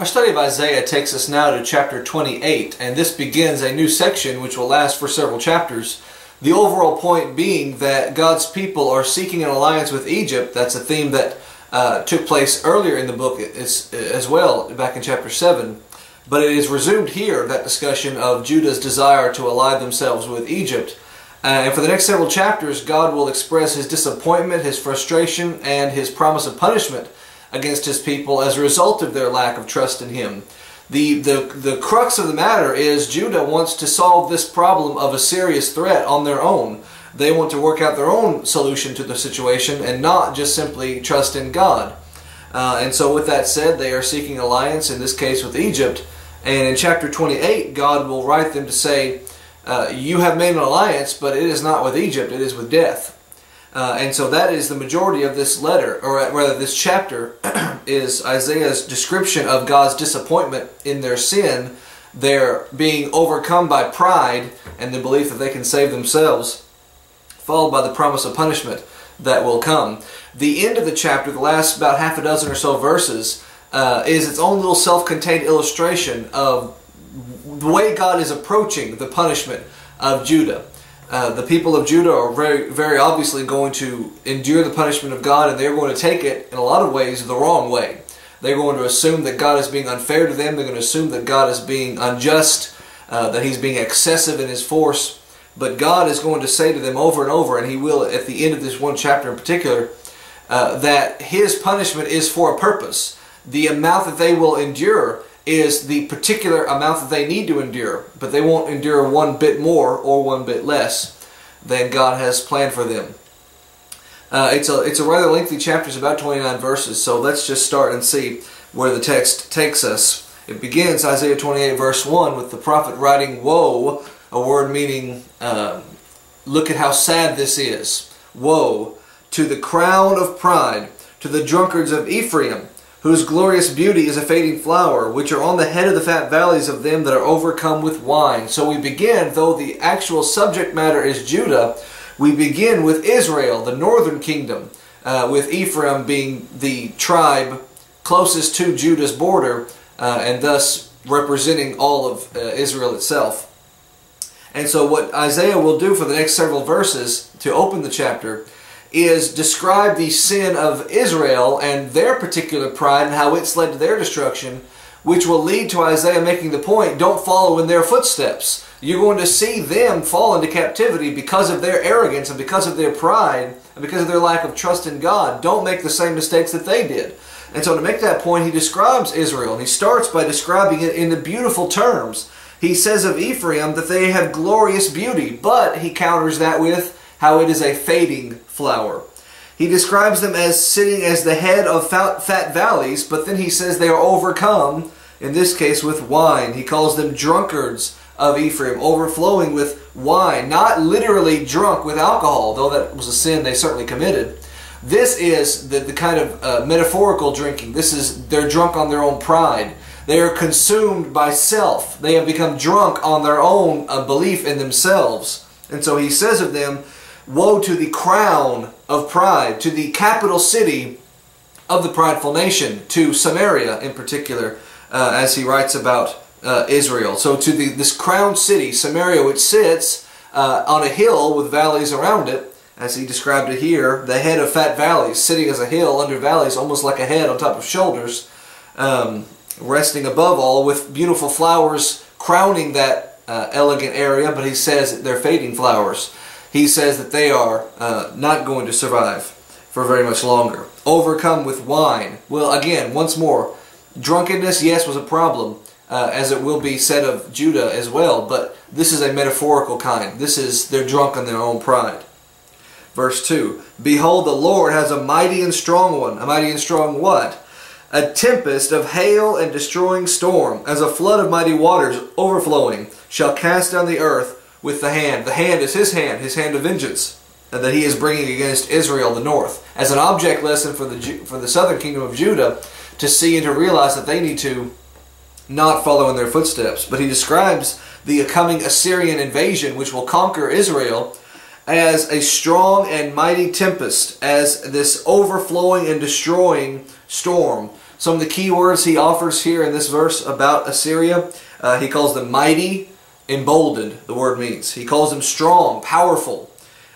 Our study of Isaiah takes us now to chapter 28, and this begins a new section which will last for several chapters. The overall point being that God's people are seeking an alliance with Egypt. That's a theme that uh, took place earlier in the book as, as well, back in chapter 7. But it is resumed here, that discussion of Judah's desire to ally themselves with Egypt. Uh, and for the next several chapters, God will express his disappointment, his frustration, and his promise of punishment against his people as a result of their lack of trust in him. The, the, the crux of the matter is Judah wants to solve this problem of a serious threat on their own. They want to work out their own solution to the situation and not just simply trust in God. Uh, and so with that said, they are seeking alliance, in this case with Egypt. And in chapter 28, God will write them to say, uh, you have made an alliance, but it is not with Egypt, it is with death. Uh, and so that is the majority of this letter, or rather this chapter, is Isaiah's description of God's disappointment in their sin, their being overcome by pride and the belief that they can save themselves, followed by the promise of punishment that will come. The end of the chapter, the last about half a dozen or so verses, uh, is its own little self-contained illustration of the way God is approaching the punishment of Judah. Uh, the people of Judah are very, very obviously going to endure the punishment of God, and they're going to take it in a lot of ways the wrong way. They're going to assume that God is being unfair to them. They're going to assume that God is being unjust, uh, that He's being excessive in His force. But God is going to say to them over and over, and He will at the end of this one chapter in particular, uh, that His punishment is for a purpose. The amount that they will endure is the particular amount that they need to endure, but they won't endure one bit more or one bit less than God has planned for them. Uh, it's a it's a rather lengthy chapter, it's about 29 verses, so let's just start and see where the text takes us. It begins, Isaiah 28 verse 1, with the prophet writing, Woe, a word meaning, uh, look at how sad this is. Woe to the crown of pride, to the drunkards of Ephraim, whose glorious beauty is a fading flower, which are on the head of the fat valleys of them that are overcome with wine. So we begin, though the actual subject matter is Judah, we begin with Israel, the northern kingdom, uh, with Ephraim being the tribe closest to Judah's border, uh, and thus representing all of uh, Israel itself. And so what Isaiah will do for the next several verses to open the chapter is describe the sin of Israel and their particular pride and how it's led to their destruction, which will lead to Isaiah making the point, don't follow in their footsteps. You're going to see them fall into captivity because of their arrogance and because of their pride and because of their lack of trust in God. Don't make the same mistakes that they did. And so to make that point, he describes Israel, and he starts by describing it in the beautiful terms. He says of Ephraim that they have glorious beauty, but he counters that with how it is a fading flower. He describes them as sitting as the head of fat valleys, but then he says they are overcome, in this case with wine. He calls them drunkards of Ephraim, overflowing with wine. Not literally drunk with alcohol, though that was a sin they certainly committed. This is the, the kind of uh, metaphorical drinking. This is, they're drunk on their own pride. They are consumed by self. They have become drunk on their own uh, belief in themselves. And so he says of them, Woe to the crown of pride, to the capital city of the prideful nation, to Samaria in particular, uh, as he writes about uh, Israel. So to the, this crown city, Samaria, which sits uh, on a hill with valleys around it, as he described it here, the head of fat valleys, sitting as a hill under valleys, almost like a head on top of shoulders, um, resting above all with beautiful flowers crowning that uh, elegant area, but he says they're fading flowers he says that they are uh, not going to survive for very much longer. Overcome with wine. Well, again, once more, drunkenness, yes, was a problem, uh, as it will be said of Judah as well, but this is a metaphorical kind. This is, they're drunk on their own pride. Verse 2, Behold, the Lord has a mighty and strong one. A mighty and strong what? A tempest of hail and destroying storm, as a flood of mighty waters overflowing, shall cast down the earth with the hand. The hand is his hand, his hand of vengeance that he is bringing against Israel, the north, as an object lesson for the for the southern kingdom of Judah to see and to realize that they need to not follow in their footsteps. But he describes the coming Assyrian invasion, which will conquer Israel, as a strong and mighty tempest, as this overflowing and destroying storm. Some of the key words he offers here in this verse about Assyria, uh, he calls them mighty, emboldened, the word means. He calls them strong, powerful.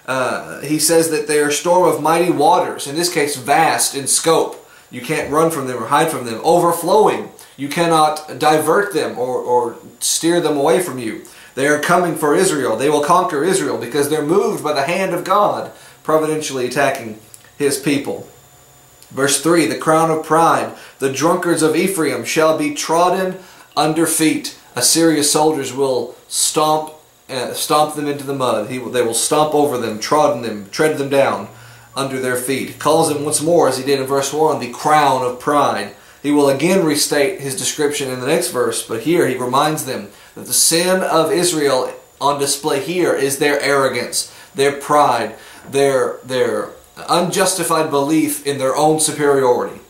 Uh, he says that they are a storm of mighty waters, in this case vast in scope. You can't run from them or hide from them. Overflowing. You cannot divert them or, or steer them away from you. They are coming for Israel. They will conquer Israel because they're moved by the hand of God, providentially attacking his people. Verse 3 The crown of pride, the drunkards of Ephraim shall be trodden under feet. Assyria's soldiers will stomp uh, stomp them into the mud. He, they will stomp over them, trodden them, tread them down under their feet. Calls them once more, as he did in verse 1, the crown of pride. He will again restate his description in the next verse, but here he reminds them that the sin of Israel on display here is their arrogance, their pride, their, their unjustified belief in their own superiority.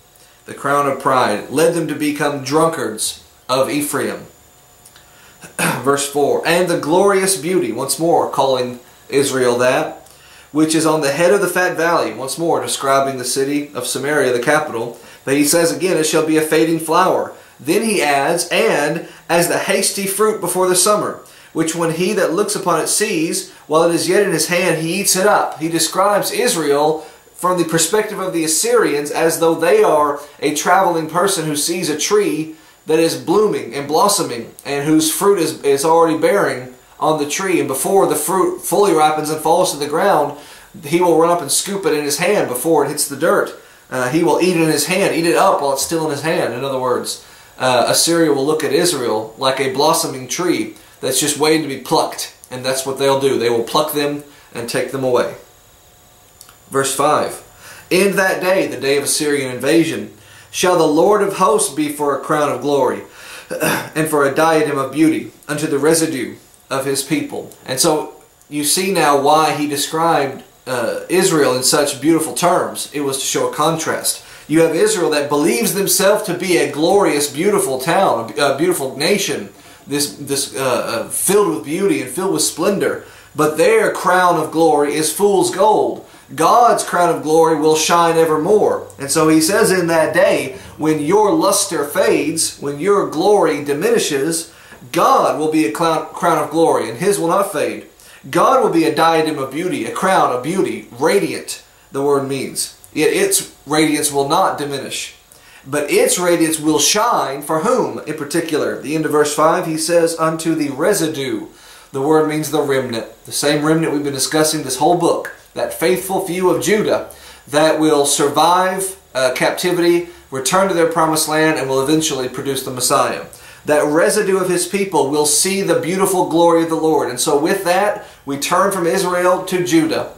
The crown of pride led them to become drunkards of Ephraim. Verse 4 And the glorious beauty, once more calling Israel that, which is on the head of the fat valley, once more describing the city of Samaria, the capital. But he says again, It shall be a fading flower. Then he adds, And as the hasty fruit before the summer, which when he that looks upon it sees, while it is yet in his hand, he eats it up. He describes Israel from the perspective of the Assyrians as though they are a traveling person who sees a tree that is blooming and blossoming and whose fruit is, is already bearing on the tree. And before the fruit fully ripens and falls to the ground, he will run up and scoop it in his hand before it hits the dirt. Uh, he will eat it in his hand, eat it up while it's still in his hand. In other words, uh, Assyria will look at Israel like a blossoming tree that's just waiting to be plucked. And that's what they'll do. They will pluck them and take them away. Verse 5 In that day, the day of Assyrian invasion, shall the Lord of hosts be for a crown of glory and for a diadem of beauty unto the residue of his people. And so you see now why he described uh, Israel in such beautiful terms. It was to show a contrast. You have Israel that believes themselves to be a glorious, beautiful town, a beautiful nation, this, this uh, uh, filled with beauty and filled with splendor. But their crown of glory is fool's gold. God's crown of glory will shine evermore. And so he says in that day, when your luster fades, when your glory diminishes, God will be a crown of glory, and his will not fade. God will be a diadem of beauty, a crown of beauty, radiant, the word means. Yet its radiance will not diminish. But its radiance will shine for whom in particular? The end of verse 5, he says, unto the residue. The word means the remnant. The same remnant we've been discussing this whole book. That faithful few of Judah that will survive uh, captivity, return to their promised land, and will eventually produce the Messiah that residue of his people will see the beautiful glory of the Lord. And so with that, we turn from Israel to Judah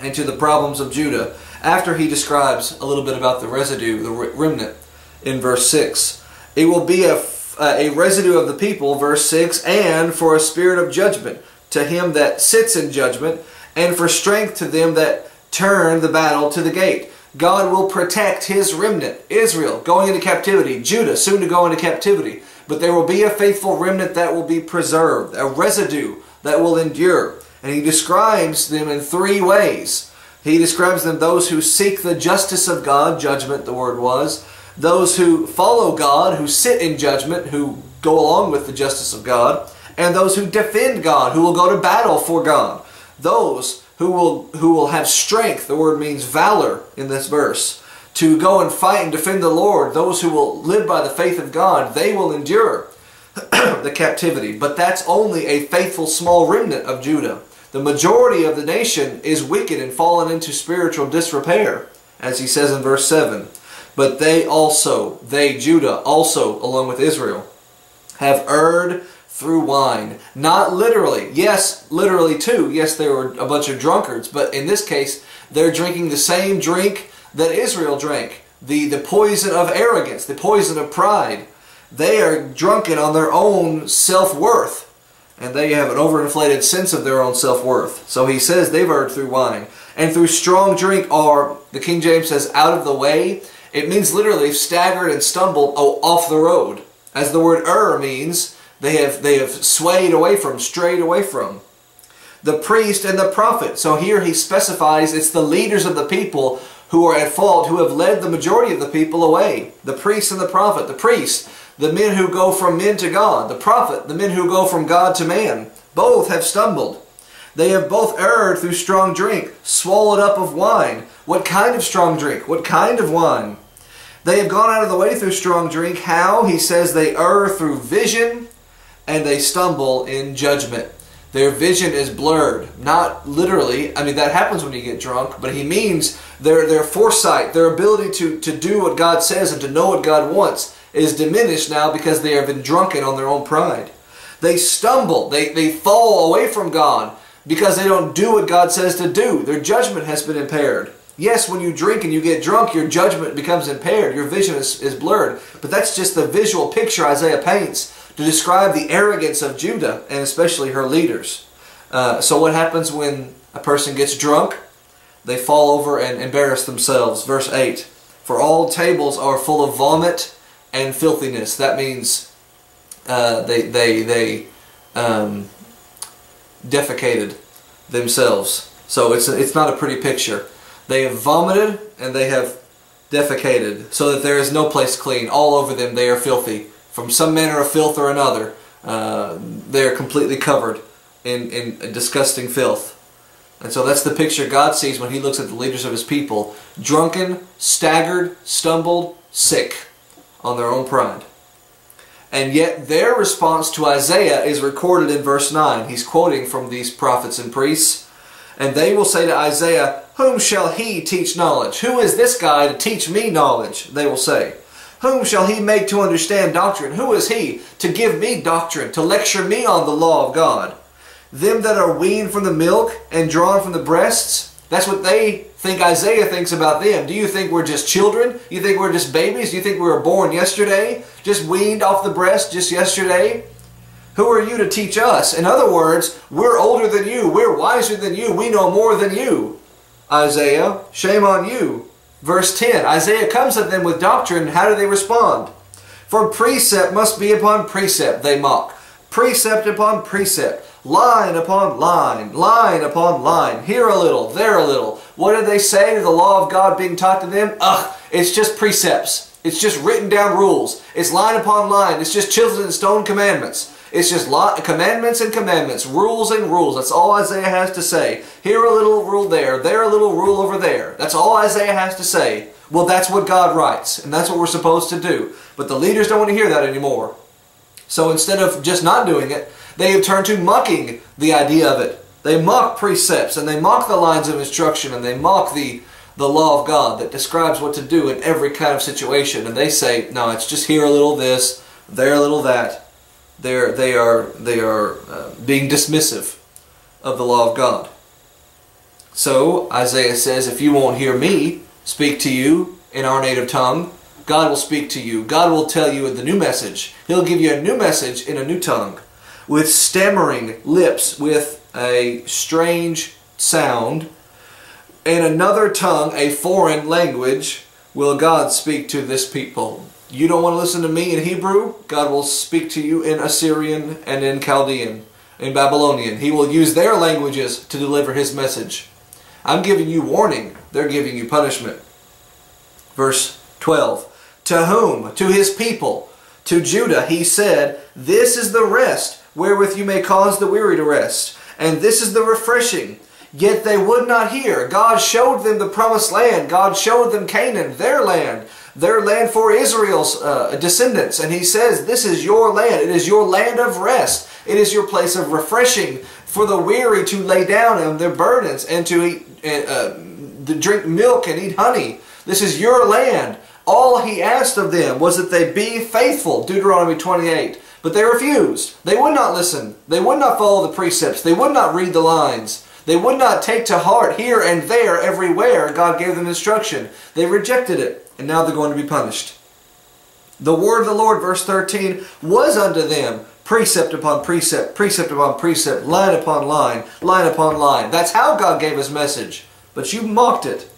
and to the problems of Judah after he describes a little bit about the residue, the remnant, in verse 6. It will be a, a residue of the people, verse 6, and for a spirit of judgment to him that sits in judgment, and for strength to them that turn the battle to the gate. God will protect his remnant, Israel, going into captivity, Judah, soon to go into captivity. But there will be a faithful remnant that will be preserved, a residue that will endure. And he describes them in three ways. He describes them those who seek the justice of God, judgment the word was, those who follow God, who sit in judgment, who go along with the justice of God, and those who defend God, who will go to battle for God. Those who will who will have strength, the word means valor in this verse to go and fight and defend the Lord, those who will live by the faith of God, they will endure the captivity. But that's only a faithful small remnant of Judah. The majority of the nation is wicked and fallen into spiritual disrepair, as he says in verse 7. But they also, they, Judah, also, along with Israel, have erred through wine. Not literally. Yes, literally too. Yes, they were a bunch of drunkards. But in this case, they're drinking the same drink that Israel drank, the, the poison of arrogance, the poison of pride. They are drunken on their own self-worth, and they have an overinflated sense of their own self-worth. So he says they've erred through wine. And through strong drink or, the King James says, out of the way. It means literally staggered and stumbled oh, off the road. As the word err means, they have, they have swayed away from, strayed away from the priest and the prophet. So here he specifies it's the leaders of the people who are at fault, who have led the majority of the people away. The priest and the prophet. The priest, the men who go from men to God. The prophet, the men who go from God to man. Both have stumbled. They have both erred through strong drink, swallowed up of wine. What kind of strong drink? What kind of wine? They have gone out of the way through strong drink. How? He says they err through vision and they stumble in judgment. Their vision is blurred. Not literally, I mean, that happens when you get drunk, but he means their, their foresight, their ability to, to do what God says and to know what God wants is diminished now because they have been drunken on their own pride. They stumble, they, they fall away from God because they don't do what God says to do. Their judgment has been impaired. Yes, when you drink and you get drunk, your judgment becomes impaired, your vision is, is blurred. But that's just the visual picture Isaiah paints to describe the arrogance of Judah and especially her leaders. Uh, so, what happens when a person gets drunk? They fall over and embarrass themselves. Verse 8 For all tables are full of vomit and filthiness. That means uh, they, they, they um, defecated themselves. So, it's, it's not a pretty picture. They have vomited and they have defecated, so that there is no place clean. All over them they are filthy from some manner of filth or another, uh, they're completely covered in, in disgusting filth. And so that's the picture God sees when He looks at the leaders of His people drunken, staggered, stumbled, sick on their own pride. And yet their response to Isaiah is recorded in verse 9. He's quoting from these prophets and priests. And they will say to Isaiah, Whom shall he teach knowledge? Who is this guy to teach me knowledge? They will say. Whom shall he make to understand doctrine? Who is he to give me doctrine, to lecture me on the law of God? Them that are weaned from the milk and drawn from the breasts? That's what they think Isaiah thinks about them. Do you think we're just children? You think we're just babies? Do you think we were born yesterday? Just weaned off the breast just yesterday? Who are you to teach us? In other words, we're older than you. We're wiser than you. We know more than you. Isaiah, shame on you. Verse 10 Isaiah comes at them with doctrine. How do they respond? For precept must be upon precept, they mock. Precept upon precept, line upon line, line upon line, here a little, there a little. What did they say to the law of God being taught to them? Ugh, it's just precepts. It's just written down rules. It's line upon line. It's just chiseled in stone commandments. It's just lot, commandments and commandments, rules and rules. That's all Isaiah has to say. Here a little rule there, there a little rule over there. That's all Isaiah has to say. Well, that's what God writes, and that's what we're supposed to do. But the leaders don't want to hear that anymore. So instead of just not doing it, they have turned to mocking the idea of it. They mock precepts, and they mock the lines of instruction, and they mock the, the law of God that describes what to do in every kind of situation. And they say, no, it's just here a little this, there a little that they're, they are, they are uh, being dismissive of the law of God. So Isaiah says, if you won't hear me speak to you in our native tongue, God will speak to you. God will tell you the new message. He'll give you a new message in a new tongue with stammering lips, with a strange sound. In another tongue, a foreign language, will God speak to this people. You don't want to listen to me in Hebrew? God will speak to you in Assyrian and in Chaldean, in Babylonian. He will use their languages to deliver his message. I'm giving you warning, they're giving you punishment. Verse 12 To whom? To his people. To Judah he said, This is the rest wherewith you may cause the weary to rest, and this is the refreshing. Yet they would not hear. God showed them the promised land. God showed them Canaan, their land their land for Israel's uh, descendants. And he says, This is your land. It is your land of rest. It is your place of refreshing for the weary to lay down on their burdens and to eat, uh, to drink milk and eat honey. This is your land. All he asked of them was that they be faithful. Deuteronomy 28. But they refused. They would not listen. They would not follow the precepts. They would not read the lines. They would not take to heart here and there, everywhere, God gave them instruction. They rejected it and now they're going to be punished. The word of the Lord, verse 13, was unto them precept upon precept, precept upon precept, line upon line, line upon line. That's how God gave his message. But you mocked it.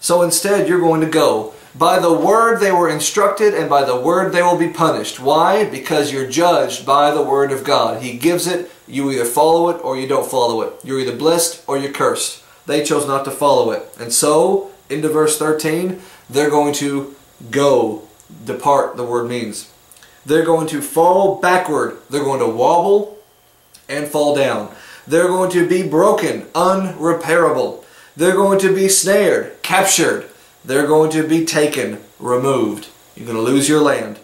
So instead, you're going to go. By the word they were instructed, and by the word they will be punished. Why? Because you're judged by the word of God. He gives it, you either follow it or you don't follow it. You're either blessed or you're cursed. They chose not to follow it. And so, into verse 13, they're going to go. Depart, the word means. They're going to fall backward. They're going to wobble and fall down. They're going to be broken, unrepairable. They're going to be snared, captured. They're going to be taken, removed. You're going to lose your land.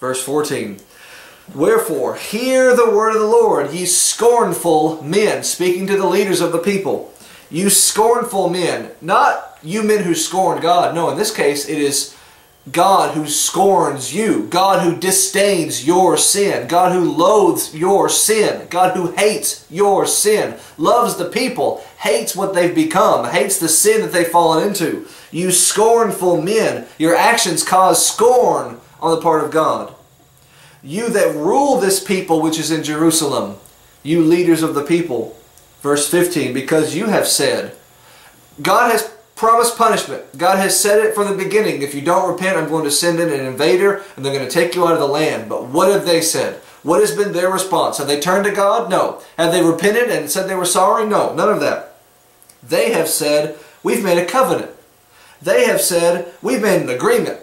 Verse 14. Wherefore, hear the word of the Lord, ye scornful men, speaking to the leaders of the people. You scornful men, not you men who scorn God. No, in this case, it is God who scorns you, God who disdains your sin, God who loathes your sin, God who hates your sin, loves the people, hates what they've become, hates the sin that they've fallen into. You scornful men, your actions cause scorn on the part of God. You that rule this people which is in Jerusalem, you leaders of the people. Verse 15, because you have said, God has promised punishment. God has said it from the beginning. If you don't repent, I'm going to send in an invader and they're going to take you out of the land. But what have they said? What has been their response? Have they turned to God? No. Have they repented and said they were sorry? No. None of that. They have said, we've made a covenant. They have said, we've made an agreement.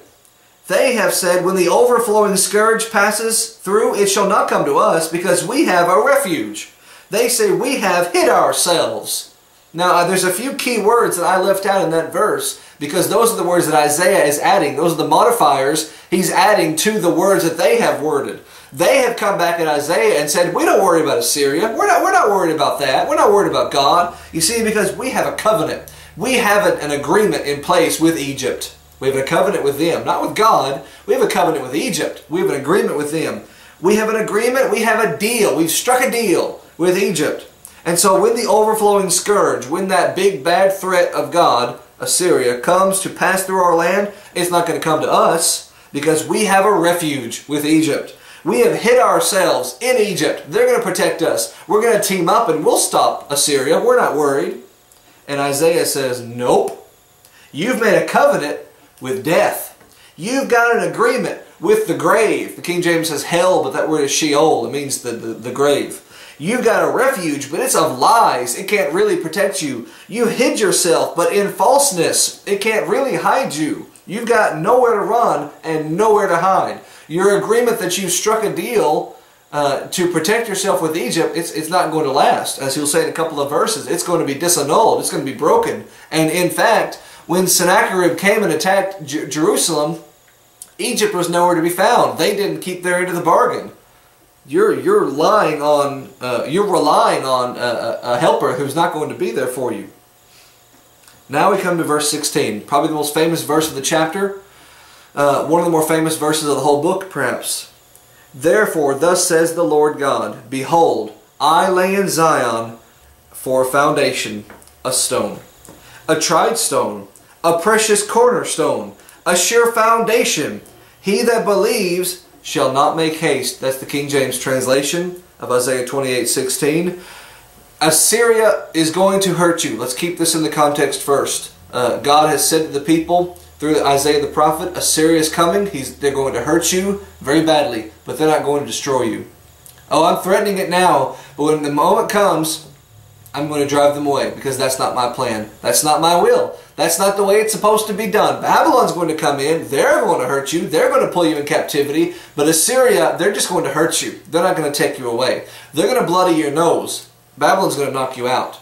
They have said, when the overflowing scourge passes through, it shall not come to us because we have a refuge. They say, we have hid ourselves. Now, uh, there's a few key words that I left out in that verse because those are the words that Isaiah is adding. Those are the modifiers he's adding to the words that they have worded. They have come back in Isaiah and said, we don't worry about Assyria. We're not, we're not worried about that. We're not worried about God. You see, because we have a covenant. We have an agreement in place with Egypt. We have a covenant with them, not with God. We have a covenant with Egypt. We have an agreement with them. We have an agreement. We have a deal. We've struck a deal with Egypt. And so when the overflowing scourge, when that big bad threat of God, Assyria, comes to pass through our land, it's not going to come to us because we have a refuge with Egypt. We have hid ourselves in Egypt. They're going to protect us. We're going to team up and we'll stop Assyria. We're not worried. And Isaiah says, nope. You've made a covenant with death. You've got an agreement with the grave. The King James says hell, but that word is Sheol. It means the, the, the grave. You got a refuge, but it's of lies. It can't really protect you. You hid yourself, but in falseness, it can't really hide you. You've got nowhere to run and nowhere to hide. Your agreement that you struck a deal uh, to protect yourself with Egypt, it's, it's not going to last. As he'll say in a couple of verses, it's going to be disannulled. It's going to be broken. And in fact, when Sennacherib came and attacked J Jerusalem, Egypt was nowhere to be found. They didn't keep their end of the bargain you're you're relying on uh, you're relying on a, a, helper who's not going to be there for you. Now we come to verse 16, probably the most famous verse of the chapter, uh, one of the more famous verses of the whole book, perhaps. Therefore, thus says the Lord God, Behold, I lay in Zion for a foundation, a stone, a tried stone, a precious cornerstone, a sure foundation. He that believes shall not make haste. That's the King James translation of Isaiah 28, 16. Assyria is going to hurt you. Let's keep this in the context first. Uh, God has said to the people through Isaiah the prophet, Assyria is coming. He's, they're going to hurt you very badly, but they're not going to destroy you. Oh, I'm threatening it now, but when the moment comes, I'm going to drive them away because that's not my plan. That's not my will. That's not the way it's supposed to be done. Babylon's going to come in. They're going to hurt you. They're going to pull you in captivity. But Assyria, they're just going to hurt you. They're not going to take you away. They're going to bloody your nose. Babylon's going to knock you out.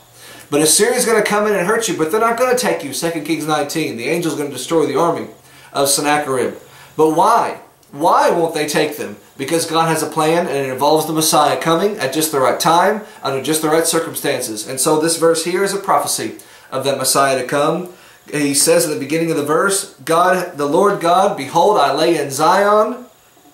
But Assyria's going to come in and hurt you, but they're not going to take you. 2 Kings 19. The angel's going to destroy the army of Sennacherib. But why? Why won't they take them? Because God has a plan and it involves the Messiah coming at just the right time, under just the right circumstances. And so this verse here is a prophecy of that Messiah to come. He says at the beginning of the verse, God, the Lord God, behold, I lay in Zion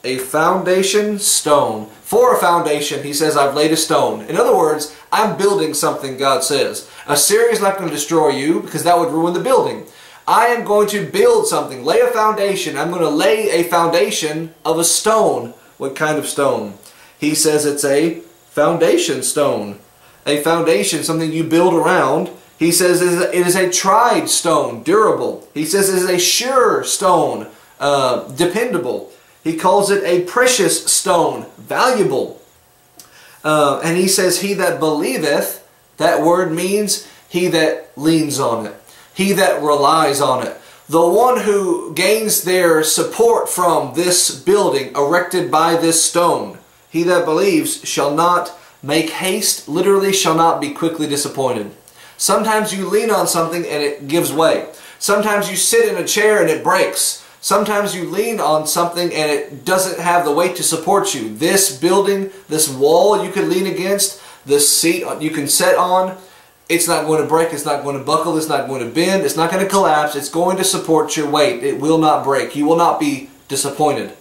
a foundation stone. For a foundation, he says, I've laid a stone. In other words, I'm building something, God says. Assyria is not going to destroy you because that would ruin the building. I am going to build something, lay a foundation. I'm going to lay a foundation of a stone. What kind of stone? He says it's a foundation stone. A foundation, something you build around. He says it is a tried stone, durable. He says it is a sure stone, uh, dependable. He calls it a precious stone, valuable. Uh, and he says, He that believeth, that word means he that leans on it. he that relies on it. The one who gains their support from this building erected by this stone, he that believes shall not make haste, literally shall not be quickly disappointed. Sometimes you lean on something and it gives way. Sometimes you sit in a chair and it breaks. Sometimes you lean on something and it doesn't have the weight to support you. This building, this wall you can lean against, this seat you can sit on, it's not going to break, it's not going to buckle, it's not going to bend, it's not going to collapse, it's going to support your weight. It will not break. You will not be disappointed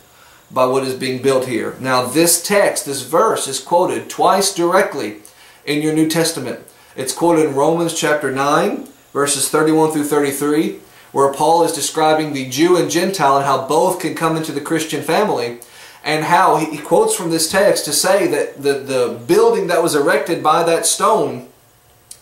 by what is being built here. Now this text, this verse is quoted twice directly in your New Testament. It's quoted in Romans chapter 9, verses 31 through 33, where Paul is describing the Jew and Gentile and how both can come into the Christian family and how he quotes from this text to say that the, the building that was erected by that stone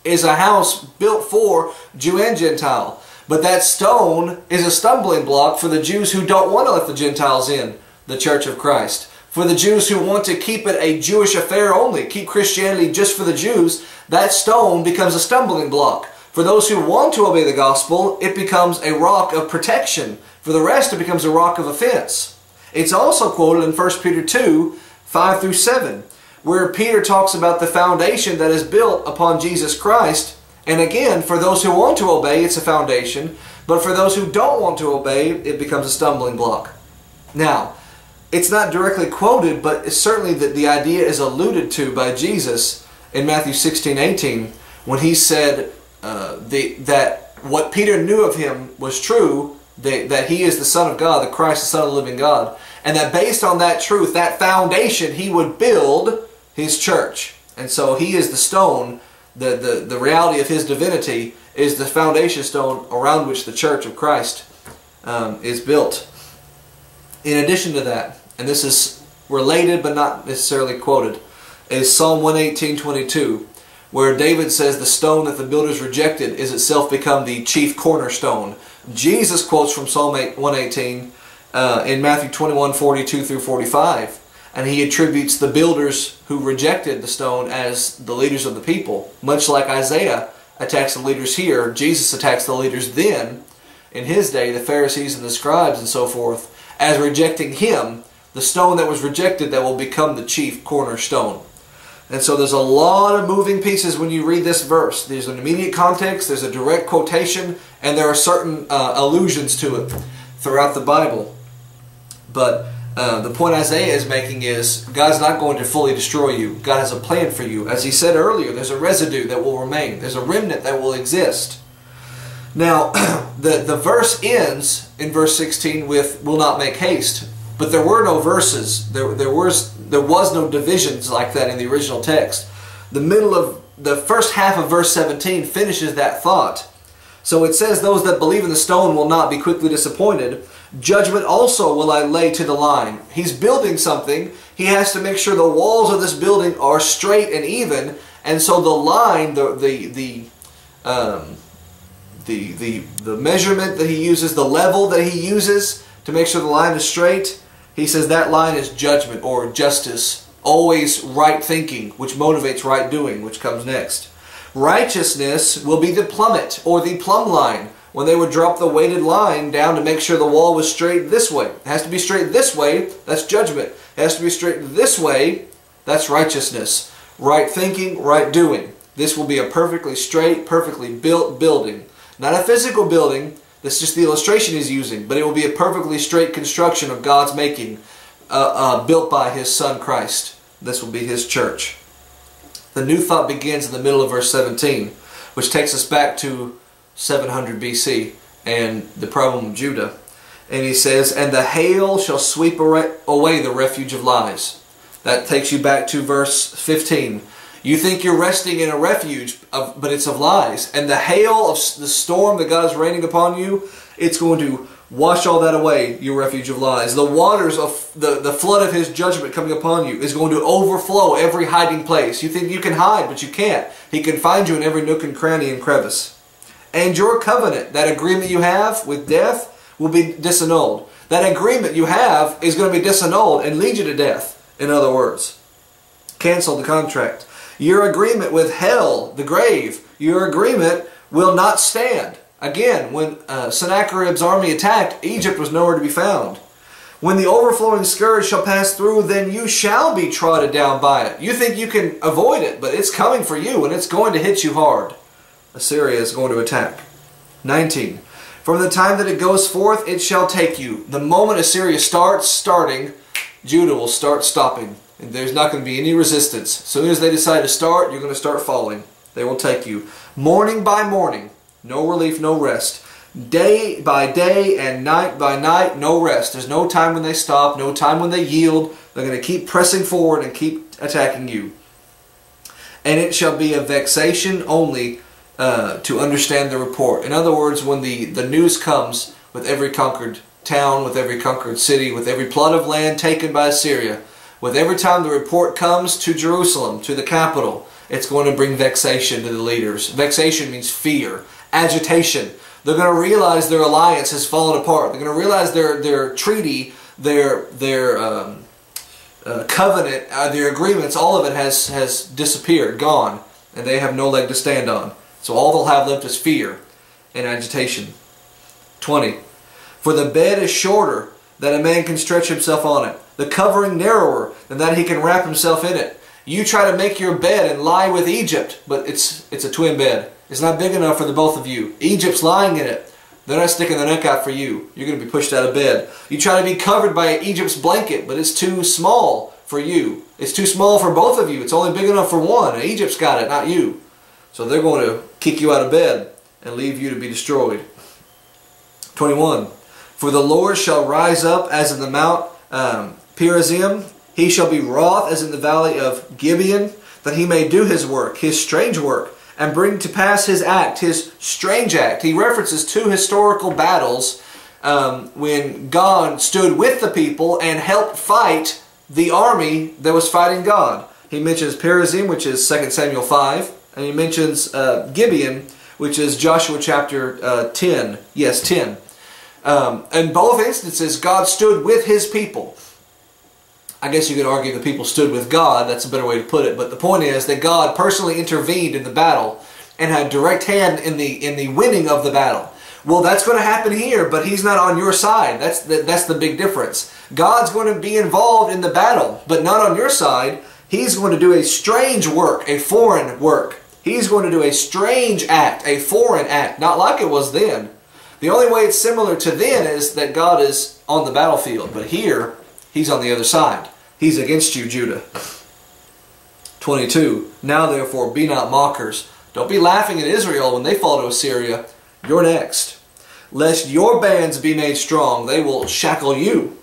is a house built for Jew and Gentile. But that stone is a stumbling block for the Jews who don't want to let the Gentiles in the Church of Christ. For the Jews who want to keep it a Jewish affair only, keep Christianity just for the Jews, that stone becomes a stumbling block. For those who want to obey the gospel, it becomes a rock of protection. For the rest, it becomes a rock of offense. It's also quoted in 1 Peter 2, 5 through 7, where Peter talks about the foundation that is built upon Jesus Christ. And again, for those who want to obey, it's a foundation. But for those who don't want to obey, it becomes a stumbling block. Now, it's not directly quoted, but certainly that the idea is alluded to by Jesus in Matthew 16, 18, when he said uh, the, that what Peter knew of him was true, that, that he is the Son of God, the Christ, the Son of the living God, and that based on that truth, that foundation, he would build his church. And so he is the stone, the, the, the reality of his divinity is the foundation stone around which the church of Christ um, is built. In addition to that, and this is related but not necessarily quoted, is Psalm 118.22, where David says the stone that the builders rejected is itself become the chief cornerstone. Jesus quotes from Psalm 118 uh, in Matthew 21:42 through 45, and he attributes the builders who rejected the stone as the leaders of the people. Much like Isaiah attacks the leaders here, Jesus attacks the leaders then, in his day, the Pharisees and the scribes and so forth, as rejecting him, the stone that was rejected that will become the chief cornerstone. And so there's a lot of moving pieces when you read this verse. There's an immediate context, there's a direct quotation, and there are certain uh, allusions to it throughout the Bible. But uh, the point Isaiah is making is God's not going to fully destroy you. God has a plan for you. As he said earlier, there's a residue that will remain. There's a remnant that will exist. Now, the, the verse ends in verse 16 with, will not make haste. But there were no verses. There, there, was, there was no divisions like that in the original text. The middle of the first half of verse 17 finishes that thought. So it says, Those that believe in the stone will not be quickly disappointed. Judgment also will I lay to the line. He's building something. He has to make sure the walls of this building are straight and even. And so the line, the, the, the, um, the, the, the measurement that he uses, the level that he uses to make sure the line is straight, he says that line is judgment or justice, always right thinking, which motivates right doing, which comes next. Righteousness will be the plummet or the plumb line when they would drop the weighted line down to make sure the wall was straight this way. It has to be straight this way, that's judgment. It has to be straight this way, that's righteousness. Right thinking, right doing. This will be a perfectly straight, perfectly built building. Not a physical building, that's just the illustration he's using, but it will be a perfectly straight construction of God's making, uh, uh, built by his Son Christ. This will be his church. The new thought begins in the middle of verse 17, which takes us back to 700 BC and the problem of Judah. And he says, And the hail shall sweep away the refuge of lies. That takes you back to verse 15. You think you're resting in a refuge, of, but it's of lies. And the hail of the storm that God is raining upon you, it's going to wash all that away, your refuge of lies. The waters of the, the flood of his judgment coming upon you is going to overflow every hiding place. You think you can hide, but you can't. He can find you in every nook and cranny and crevice. And your covenant, that agreement you have with death, will be disannulled. That agreement you have is going to be disannulled and lead you to death, in other words. Cancel the contract. Your agreement with hell, the grave, your agreement will not stand. Again, when uh, Sennacherib's army attacked, Egypt was nowhere to be found. When the overflowing scourge shall pass through, then you shall be trodden down by it. You think you can avoid it, but it's coming for you, and it's going to hit you hard. Assyria is going to attack. 19. From the time that it goes forth, it shall take you. The moment Assyria starts starting, Judah will start stopping. And there's not going to be any resistance. As soon as they decide to start, you're going to start falling. They will take you. Morning by morning, no relief, no rest. Day by day and night by night, no rest. There's no time when they stop, no time when they yield. They're going to keep pressing forward and keep attacking you. And it shall be a vexation only uh, to understand the report. In other words, when the, the news comes with every conquered town, with every conquered city, with every plot of land taken by Assyria, with every time the report comes to Jerusalem, to the capital, it's going to bring vexation to the leaders. Vexation means fear, agitation. They're going to realize their alliance has fallen apart. They're going to realize their, their treaty, their, their um, uh, covenant, uh, their agreements, all of it has, has disappeared, gone, and they have no leg to stand on. So all they'll have left is fear and agitation. 20. For the bed is shorter that a man can stretch himself on it, the covering narrower than that he can wrap himself in it. You try to make your bed and lie with Egypt, but it's, it's a twin bed. It's not big enough for the both of you. Egypt's lying in it. They're not sticking their neck out for you. You're going to be pushed out of bed. You try to be covered by Egypt's blanket, but it's too small for you. It's too small for both of you. It's only big enough for one. Egypt's got it, not you. So they're going to kick you out of bed and leave you to be destroyed. 21. For the Lord shall rise up as in the mount um, Perazim, he shall be wroth as in the valley of Gibeon, that he may do his work, his strange work, and bring to pass his act, his strange act. He references two historical battles um, when God stood with the people and helped fight the army that was fighting God. He mentions Perazim, which is 2 Samuel 5, and he mentions uh, Gibeon, which is Joshua chapter uh, 10. Yes, 10. Um, in both instances, God stood with his people. I guess you could argue the people stood with God. That's a better way to put it. But the point is that God personally intervened in the battle and had direct hand in the in the winning of the battle. Well, that's going to happen here, but He's not on your side. That's the, that's the big difference. God's going to be involved in the battle, but not on your side. He's going to do a strange work, a foreign work. He's going to do a strange act, a foreign act, not like it was then. The only way it's similar to then is that God is on the battlefield, but here He's on the other side. He's against you, Judah. 22. Now therefore be not mockers. Don't be laughing at Israel when they fall to Assyria. You're next. Lest your bands be made strong, they will shackle you.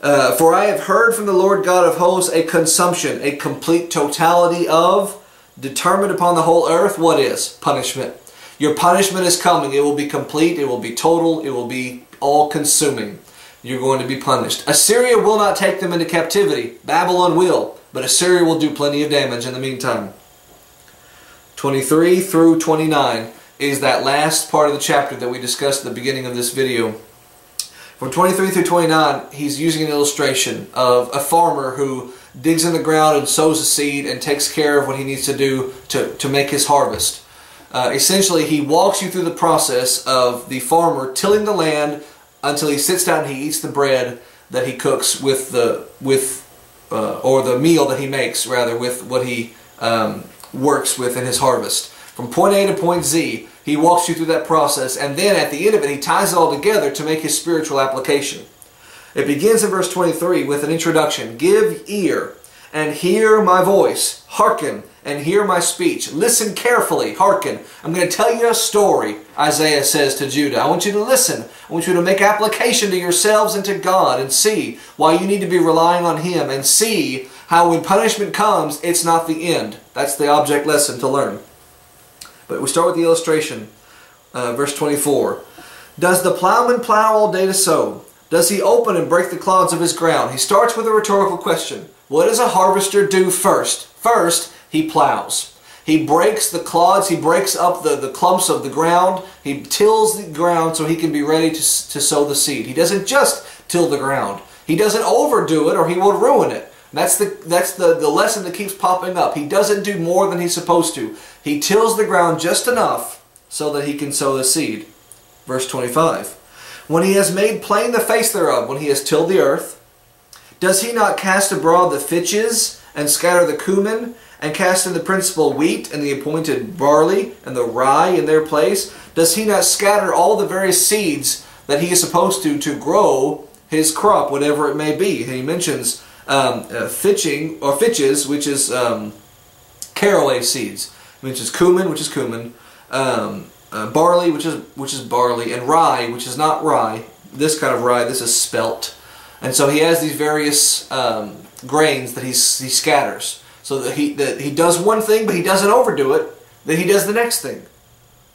Uh, for I have heard from the Lord God of hosts a consumption, a complete totality of, determined upon the whole earth, what is? Punishment. Your punishment is coming. It will be complete, it will be total, it will be all consuming you're going to be punished. Assyria will not take them into captivity. Babylon will. But Assyria will do plenty of damage in the meantime. 23 through 29 is that last part of the chapter that we discussed at the beginning of this video. From 23 through 29, he's using an illustration of a farmer who digs in the ground and sows a seed and takes care of what he needs to do to, to make his harvest. Uh, essentially, he walks you through the process of the farmer tilling the land, until he sits down and he eats the bread that he cooks with the with uh, or the meal that he makes rather with what he um, works with in his harvest. From point A to point Z, he walks you through that process, and then at the end of it, he ties it all together to make his spiritual application. It begins in verse 23 with an introduction. Give ear and hear my voice. Hearken and hear my speech. Listen carefully. Hearken. I'm going to tell you a story, Isaiah says to Judah. I want you to listen. I want you to make application to yourselves and to God and see why you need to be relying on Him and see how when punishment comes, it's not the end. That's the object lesson to learn. But we start with the illustration. Uh, verse 24. Does the plowman plow all day to sow? Does he open and break the clods of his ground? He starts with a rhetorical question. What does a harvester do first? First, he plows. He breaks the clods, he breaks up the, the clumps of the ground, he tills the ground so he can be ready to, to sow the seed. He doesn't just till the ground. He doesn't overdo it or he will ruin it. That's the that's the, the lesson that keeps popping up. He doesn't do more than he's supposed to. He tills the ground just enough so that he can sow the seed. Verse 25. When he has made plain the face thereof, when he has tilled the earth, does he not cast abroad the fitches, and scatter the cumin, and cast in the principal wheat, and the appointed barley, and the rye in their place? Does he not scatter all the various seeds that he is supposed to to grow his crop, whatever it may be? And he mentions um, uh, fitching, or fitches, which is um, caraway seeds. He mentions cumin, which is cumin, um, uh, barley, which is which is barley, and rye, which is not rye. This kind of rye, this is spelt. And so he has these various um, grains that he scatters. So that he, that he does one thing, but he doesn't overdo it. Then he does the next thing.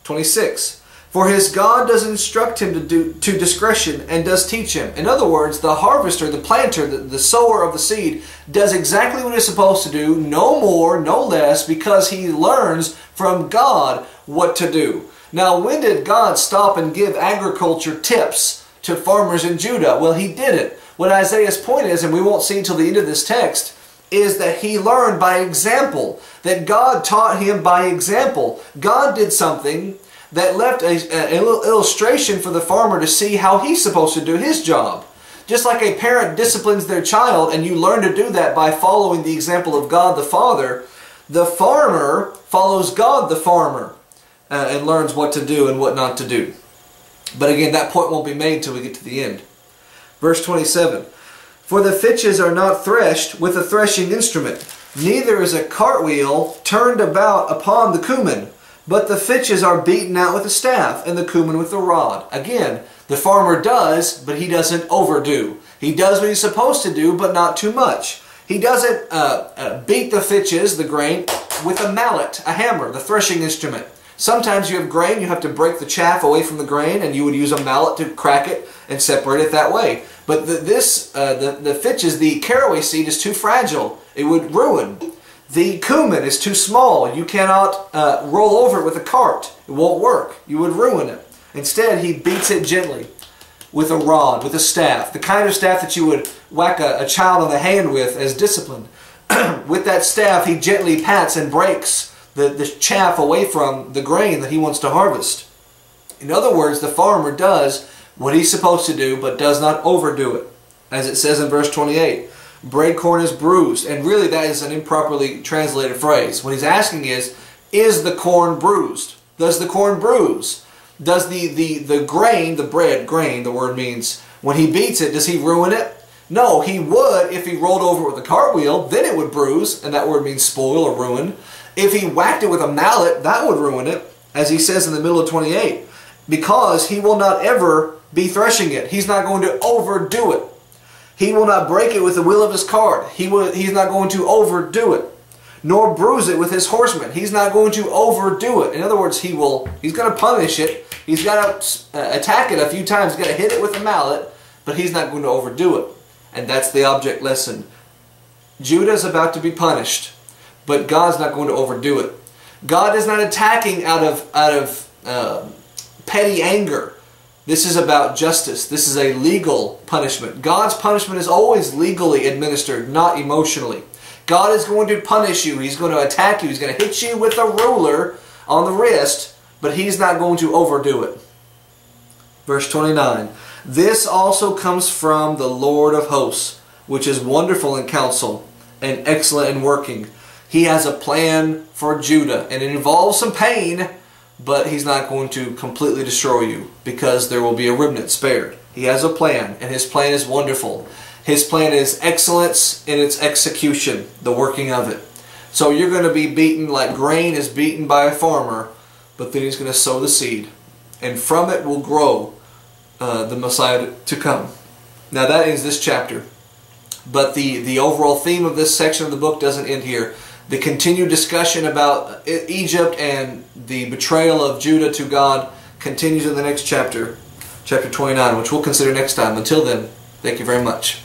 26. For his God does instruct him to do to discretion and does teach him. In other words, the harvester, the planter, the, the sower of the seed does exactly what he's supposed to do, no more, no less, because he learns from God what to do. Now, when did God stop and give agriculture tips to farmers in Judah? Well, he did it. What Isaiah's point is, and we won't see until the end of this text, is that he learned by example, that God taught him by example. God did something that left a, a, illustration for the farmer to see how he's supposed to do his job. Just like a parent disciplines their child, and you learn to do that by following the example of God the Father, the farmer follows God the farmer uh, and learns what to do and what not to do. But again, that point won't be made till we get to the end. Verse 27 For the fitches are not threshed with a threshing instrument, neither is a cartwheel turned about upon the cumin, but the fitches are beaten out with a staff, and the cumin with a rod. Again, the farmer does, but he doesn't overdo. He does what he's supposed to do, but not too much. He doesn't uh, uh, beat the fitches, the grain, with a mallet, a hammer, the threshing instrument. Sometimes you have grain, you have to break the chaff away from the grain, and you would use a mallet to crack it and separate it that way. But the, this, uh, the, the fitches, the caraway seed is too fragile. It would ruin. The cumin is too small. You cannot uh, roll over it with a cart. It won't work. You would ruin it. Instead, he beats it gently with a rod, with a staff, the kind of staff that you would whack a, a child on the hand with as discipline. with that staff, he gently pats and breaks the, the chaff away from the grain that he wants to harvest. In other words, the farmer does what he's supposed to do, but does not overdo it. As it says in verse 28, bread corn is bruised. And really that is an improperly translated phrase. What he's asking is, is the corn bruised? Does the corn bruise? Does the, the, the grain, the bread, grain, the word means, when he beats it, does he ruin it? No, he would if he rolled over with a cartwheel, then it would bruise, and that word means spoil or ruin. If he whacked it with a mallet, that would ruin it, as he says in the middle of 28, because he will not ever be threshing it. He's not going to overdo it. He will not break it with the wheel of his cart. He will, he's not going to overdo it. Nor bruise it with his horsemen. He's not going to overdo it. In other words, he will, he's going to punish it. He's got to uh, attack it a few times. He's got to hit it with a mallet, but he's not going to overdo it. And that's the object lesson. Judah is about to be punished but God's not going to overdo it. God is not attacking out of, out of uh, petty anger. This is about justice. This is a legal punishment. God's punishment is always legally administered, not emotionally. God is going to punish you. He's going to attack you. He's going to hit you with a ruler on the wrist, but he's not going to overdo it. Verse 29. This also comes from the Lord of hosts, which is wonderful in counsel and excellent in working he has a plan for Judah, and it involves some pain, but he's not going to completely destroy you because there will be a remnant spared. He has a plan, and his plan is wonderful. His plan is excellence in its execution, the working of it. So you're going to be beaten like grain is beaten by a farmer, but then he's going to sow the seed, and from it will grow uh, the Messiah to come. Now that ends this chapter, but the, the overall theme of this section of the book doesn't end here the continued discussion about Egypt and the betrayal of Judah to God continues in the next chapter, chapter 29, which we'll consider next time. Until then, thank you very much.